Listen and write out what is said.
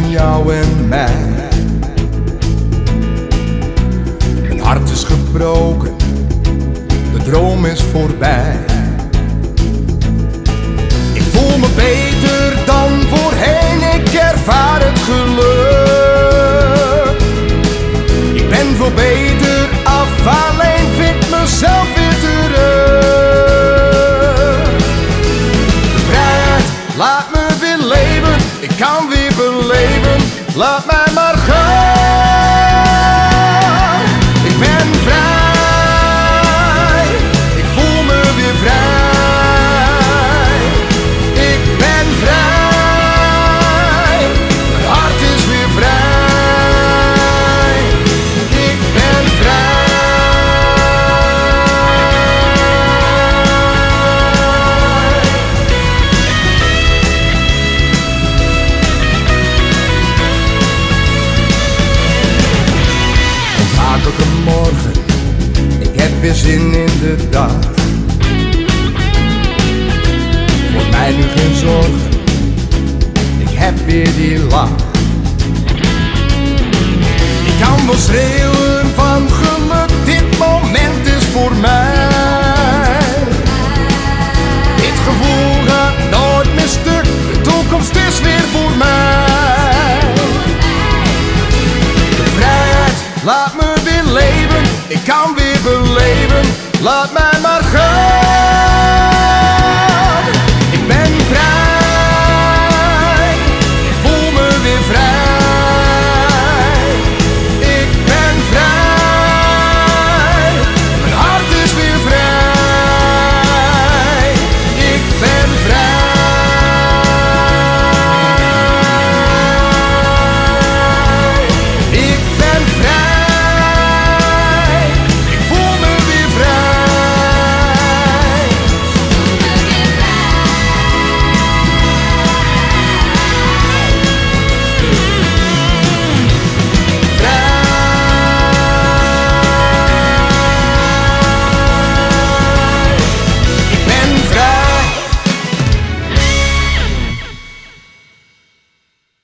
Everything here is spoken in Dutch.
tussen jou en mij. Mijn hart is gebroken, de droom is voorbij. Ik kan weer beleven, laat mij maar gaan. Morgen, ik heb weer zin in de dag. Voor mij nu geen zorgen, ik heb weer die lach. Ik kan wel schreeuwen laat me weer leven, ik kan weer beleven, laat mij maar gaan.